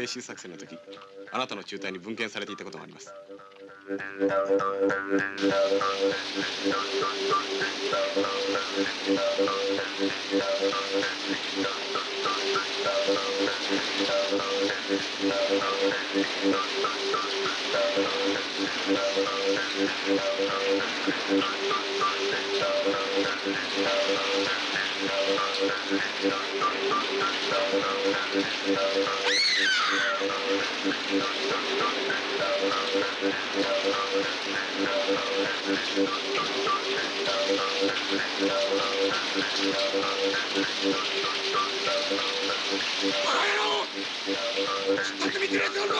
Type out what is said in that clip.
撤収作戦の時あなたの中隊に分権されていたことがあります。バカ野郎ちっちゃく見てるやつおるぞ